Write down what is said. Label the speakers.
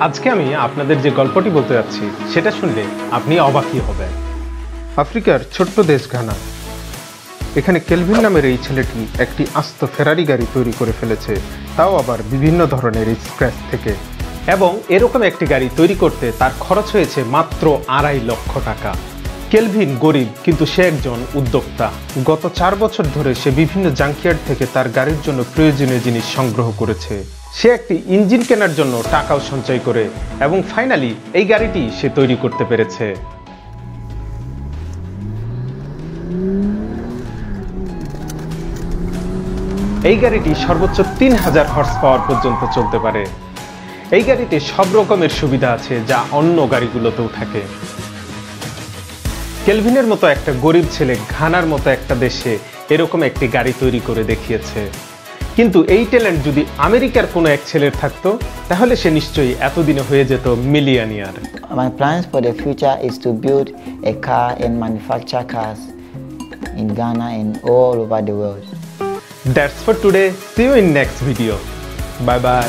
Speaker 1: আজকে আমি আপনাদের যে গল্পটি বলতে যাচ্ছি, সেটা শুনলে আপনি অবাকই হবেন। আফ্রিকার ছোট্ট দেশ ঘানা। এখানে কেলভিন নামের এই ছেলেটি একটি আস্ত ফেরারি গাড়ি তৈরি করে ফেলেছে, তাও আবার বিভিন্ন ধরনের স্ক্র্যাচ থেকে। এবং এরকম একটি গাড়ি তৈরি করতে তার খরচ হয়েছে মাত্র আড়াই লক্ষ টাকা। কেলভিন গরিব, কিন্তু সে একজন উদ্যোক্তা। গত চার বছর ধরে সে বিভিন্ন জাঙ্কিয়ার্ড থেকে তার গাড়ির জন্য প্রয়োজনীয় জিনিস সংগ্রহ করেছে। সে একটি ইঞ্জিন কেনার জন্য টাকাও সঞ্চয় করে এবং ফাইনালি এই গাড়িটি সে তৈরি করতে পেরেছে। এই গাড়িটি সর্বোচ্চ তিন হাজার হর্স পাওয়ার পর্যন্ত চলতে পারে। এই গাড়িতে সব রকমের সুবিধা আছে যা অন্য গাড়িগুলোতেও থাকে। কেলভিনের মতো একটা গরিব ছেলে ঘানার মতো একটা দেশে এরকম একটি গাড়ি তৈরি করে দেখিয়েছে। কিন্তু এই ট্যালেন্ট যদি আমেরিকার কোনো এক ছেলের থাকতো তাহলে সে নিশ্চয়ই এতদিনে হয়ে যেত millionaire.
Speaker 2: My plans for the future is to build a car and manufacture cars in Ghana in all over the world
Speaker 1: that's for today see you in next video bye bye